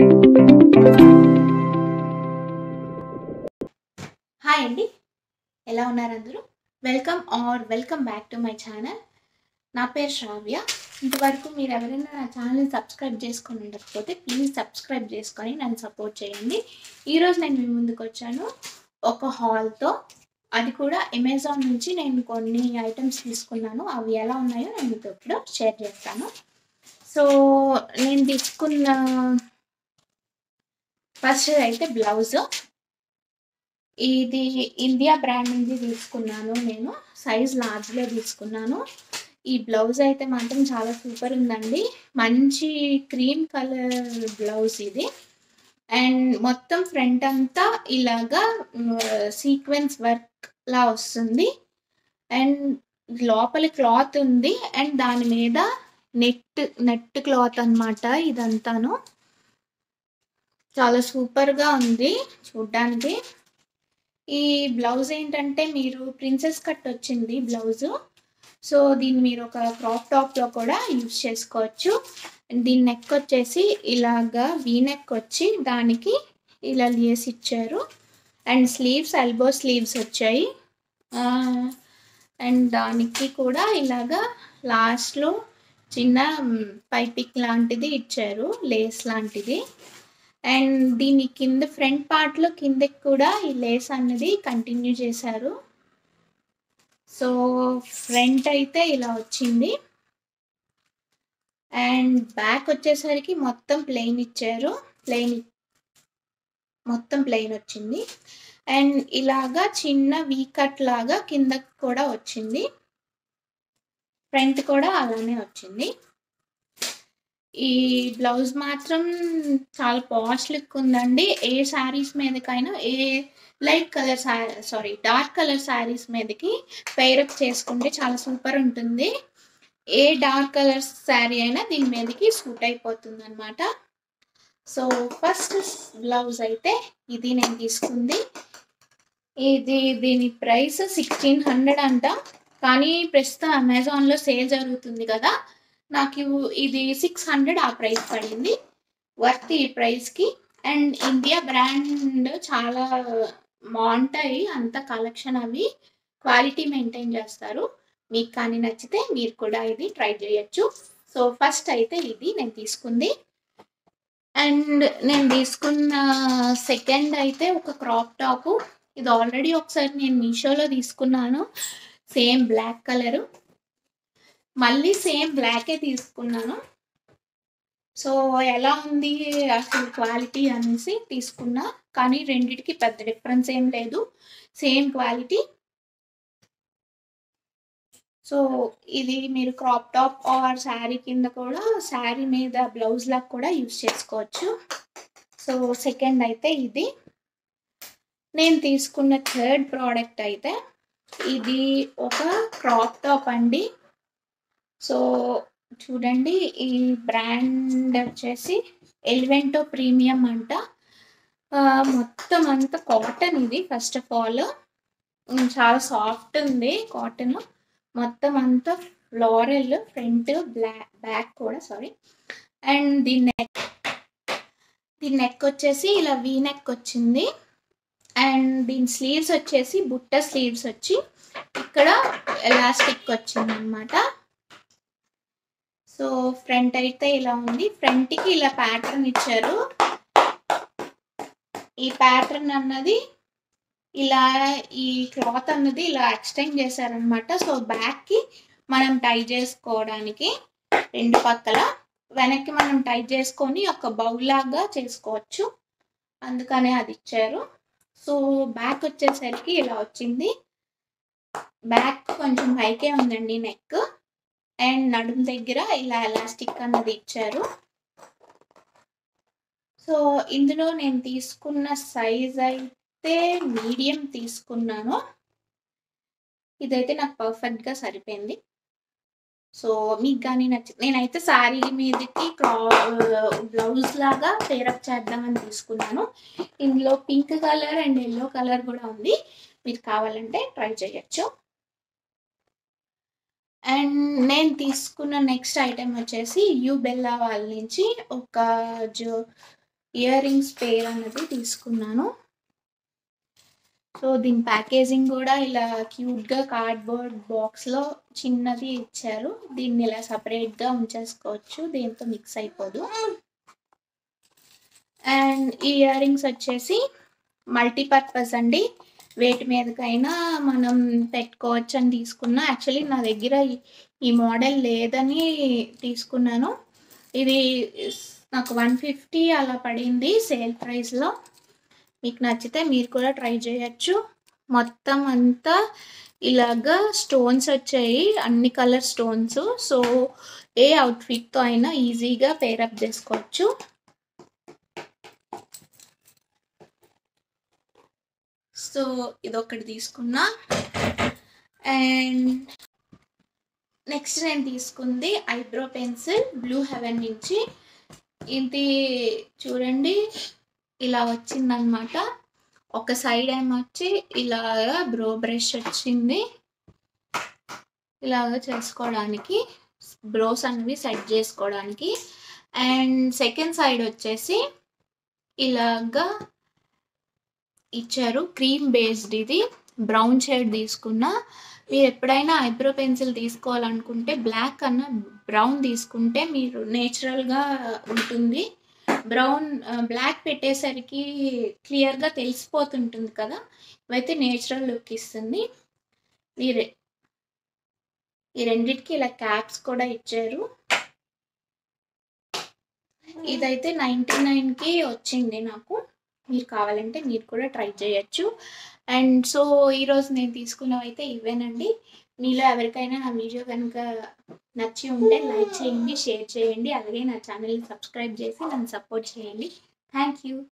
Hi అండి. ఎలా ఉన్నారు అందరూ? Welcome or welcome back to my channel. నా పేరు శ్రావ్య. ఇంతవరకు మీరు ఎవరైనా నా ఛానల్ని సబ్స్క్రైబ్ చేసుకొని ఉండకపోతే ప్లీజ్ సబ్స్క్రైబ్ చేసుకొని నన్ను సపోర్ట్ చేయండి. ఈరోజు నేను మీ ముందుకు వచ్చాను. ఒక హాల్తో. అది కూడా అమెజాన్ నుంచి నేను కొన్ని ఐటమ్స్ తీసుకున్నాను. అవి ఎలా ఉన్నాయో నేను ఇప్పుడు షేర్ చేస్తాను. సో నేను తీసుకున్న ఫస్ట్ అయితే బ్లౌజ్. ఇది ఇండియా బ్రాండ్ నుంచి తీసుకున్నాను నేను. సైజ్ లార్జ్లో తీసుకున్నాను. ఈ బ్లౌజ్ అయితే మాత్రం చాలా సూపర్ ఉందండి. మంచి క్రీమ్ కలర్ బ్లౌజ్ ఇది. అండ్ మొత్తం ఫ్రంట్ అంతా ఇలాగా సీక్వెన్స్ వర్క్ లా వస్తుంది. అండ్ లోపల క్లాత్ ఉంది. అండ్ దాని మీద నెట్ నెట్ క్లాత్ అన్నమాట ఇదంతాను. చాలా సూపర్గా ఉంది చూడ్డానికి. ఈ బ్లౌజ్ ఏంటంటే మీరు ప్రిన్సెస్ కట్ వచ్చింది బ్లౌజు. సో దీన్ని మీరు ఒక క్రాప్ టాప్లో కూడా యూజ్ చేసుకోవచ్చు. దీని నెక్ వచ్చేసి ఇలాగా వీ నెక్ వచ్చి దానికి ఇలా లేస్ ఇచ్చారు. అండ్ స్లీవ్స్ ఎల్బో స్లీవ్స్ వచ్చాయి. అండ్ దానికి కూడా ఇలాగా లాస్ట్లో చిన్న పైపిక్ లాంటిది ఇచ్చారు లేస్ లాంటిది. అండ్ దీని కింద ఫ్రంట్ పార్ట్లో కిందకి కూడా ఈ లేస్ అన్నది కంటిన్యూ చేశారు. సో ఫ్రంట్ అయితే ఇలా వచ్చింది. అండ్ బ్యాక్ వచ్చేసరికి మొత్తం ప్లెయిన్ ఇచ్చారు. ప్లెయిన్ మొత్తం ప్లెయిన్ వచ్చింది. అండ్ ఇలాగా చిన్న వీకట్ లాగా కిందకి కూడా వచ్చింది. ఫ్రంట్ కూడా అలానే వచ్చింది. ఈ బ్లౌజ్ మాత్రం చాలా పాష్ లుక్ ఉందండి. ఏ శారీస్ మీదకైనా ఏ light colour sari dark colour saris మీదకి పేరప్ చేసుకుంటే చాలా సూపర్ ఉంటుంది. ఏ డార్క్ కలర్ శారీ అయినా దీని మీదకి సూట్ అయిపోతుంది అనమాట సో ఫస్ట్ బ్లౌజ్ అయితే ఇది నేను తీసుకుంది. ఇది దీని ప్రైస్ సిక్స్టీన్ హండ్రెడ్ అంట. కానీ ప్రస్తుతం అమెజాన్లో సేల్ జరుగుతుంది కదా. నాకు ఇది సిక్స్ హండ్రెడ్ ఆ ప్రైస్ పడింది. వర్త్ ఈ ప్రైస్కి అండ్ ఇండియా బ్రాండ్ చాలా బాగుంటాయి. అంత కలెక్షన్ అవి. క్వాలిటీ మెయింటైన్ చేస్తారు. మీకు కానీ నచ్చితే మీరు కూడా ఇది ట్రై చేయొచ్చు. సో ఫస్ట్ అయితే ఇది నేను తీసుకుంది. అండ్ నేను తీసుకున్న సెకండ్ అయితే ఒక క్రాప్ టాప్ ఇది ఆల్రెడీ ఒకసారి నేను మీషోలో తీసుకున్నాను. సేమ్ బ్లాక్ కలరు మళ్ళీ సేమ్ బ్లాకే తీసుకున్నాను. సో ఎలా ఉంది అసలు క్వాలిటీ అనేసి తీసుకున్నా. కానీ రెండిటికి పెద్ద డిఫరెన్స్ ఏం లేదు. Same quality. సో ఇది మీరు క్రాప్ టాప్ ఆర్ శారీ కింద కూడా శారీ మీద బ్లౌజ్ లాగా కూడా యూజ్ చేసుకోవచ్చు. సో సెకండ్ అయితే ఇది. నేను తీసుకున్న థర్డ్ ప్రోడక్ట్ అయితే ఇది ఒక క్రాప్ టాప్ అండి. సో చూడండి ఈ బ్రాండ్ వచ్చేసి ఎలివెంటో ప్రీమియం అంట. మొత్తం అంతా కాటన్ ఇది ఫస్ట్ ఆఫ్ ఆల్ చాలా సాఫ్ట్ ఉంది కాటన్. మొత్తం అంతా ఫ్లోరల్ ఫ్రంట్ బ్లాక్ బ్యాక్ కూడా సారీ అండ్ దీని నెక్ దీని నెక్ వచ్చేసి ఇలా వీ నెక్ వచ్చింది. అండ్ దీని స్లీవ్స్ వచ్చేసి బుట్ట స్లీవ్స్ వచ్చి ఇక్కడ ఎలాస్టిక్ వచ్చింది అనమాట సో ఫ్రంట్ అయితే ఇలా ఉంది. ఫ్రంట్కి ఇలా ప్యాటర్న్ ఇచ్చారు. ఈ ప్యాటర్న్ అన్నది ఇలా ఈ క్లాత్ అన్నది ఇలా ఎక్స్టెండ్ చేశారనమాట సో బ్యాక్కి మనం టై చేసుకోవడానికి రెండు పక్కల వెనక్కి మనం టై చేసుకొని ఒక బౌల్ లాగా చేసుకోవచ్చు. అందుకనే అది ఇచ్చారు. సో బ్యాక్ వచ్చేసరికి ఇలా వచ్చింది. బ్యాక్ కొంచెం పైకే ఉందండి నెక్ అండ్ నడుము దగ్గర ఇలా ఎలాస్టిక్ అన్నది ఇచ్చారు. సో ఇందులో నేను తీసుకున్న సైజ్ అయితే మీడియం తీసుకున్నాను. ఇదైతే నాకు పర్ఫెక్ట్గా సరిపోయింది. సో మీకు కానీ నచ్చింది నేనైతే శారీ మీదకి క్రా బ్లౌజ్ లాగా పేరప్ చేద్దామని తీసుకున్నాను. ఇందులో pink colour and yellow colour కూడా ఉంది. మీరు కావాలంటే ట్రై చేయొచ్చు. అండ్ నేను తీసుకున్న నెక్స్ట్ ఐటెం వచ్చేసి యూ బెల్లా వాళ్ళ నుంచి ఒక జో ఇయర్ రింగ్స్ పేర్ అనేది తీసుకున్నాను. సో దీని ప్యాకేజింగ్ కూడా ఇలా క్యూట్గా కార్డ్బోర్డ్ బాక్స్లో చిన్నది ఇచ్చారు. దీన్ని ఇలా సపరేట్గా ఉంచేసుకోవచ్చు. దీంతో మిక్స్ అయిపోదు. అండ్ ఈ ఇయర్ రింగ్స్ వచ్చేసి మల్టీపర్పస్ అండి. వేటి మీదకైనా మనం పెట్టుకోవచ్చు అని తీసుకున్నా. యాక్చువల్లీ నా దగ్గర ఈ- మోడల్ లేదని తీసుకున్నాను. ఇది నాకు వన్ ఫిఫ్టీ అలా పడింది సేల్ ప్రైస్లో మీకు నచ్చితే మీరు కూడా ట్రై చేయొచ్చు. మొత్తం అంతా ఇలాగా స్టోన్స్ వచ్చాయి. అన్ని కలర్ స్టోన్స్. సో ఏ అవుట్ఫిట్తో అయినా ఈజీగా పేరప్ చేసుకోవచ్చు. సో ఇదొకటి తీసుకున్నా. అండ్ నెక్స్ట్ నేను తీసుకుంది ఐబ్రో పెన్సిల్ బ్లూ హెవెన్ నుంచి. ఇది చూడండి ఇలా వచ్చిందనమాట ఒక సైడ్ ఏమో వచ్చి ఇలాగా బ్రో బ్రష్ వచ్చింది. ఇలాగ చేసుకోవడానికి బ్రోస్ అనేవి సెట్ చేసుకోవడానికి. అండ్ సెకండ్ సైడ్ వచ్చేసి ఇలాగా ఇచ్చారు. క్రీమ్ బేస్డ్ ఇది. బ్రౌన్ షేడ్ తీసుకున్న. మీరు ఎప్పుడైనా ఐబ్రో పెన్సిల్ తీసుకోవాలనుకుంటే బ్లాక్ కన్నా బ్రౌన్ తీసుకుంటే మీరు నేచురల్గా ఉంటుంది. బ్రౌన్ బ్లాక్ పెట్టేసరికి క్లియర్గా తెలిసిపోతుంటుంది కదా? ఇవైతే నేచురల్ లుక్ ఇస్తుంది. ఈ ఈ రెండిటికి ఇలా క్యాప్స్ కూడా ఇచ్చారు. ఇదైతే నైంటీ నైన్కి వచ్చింది నాకు. మీరు కావాలంటే మీరు కూడా ట్రై చేయొచ్చు. అండ్ సో ఈరోజు నేను తీసుకున్నవి అయితే ఇవేనండి. మీలో ఎవరికైనా నా వీడియో కనుక నచ్చి ఉంటే లైక్ చేయండి షేర్ చేయండి. అలాగే నా ఛానల్ని సబ్స్క్రైబ్ చేసి నన్ను సపోర్ట్ చేయండి. Thank you.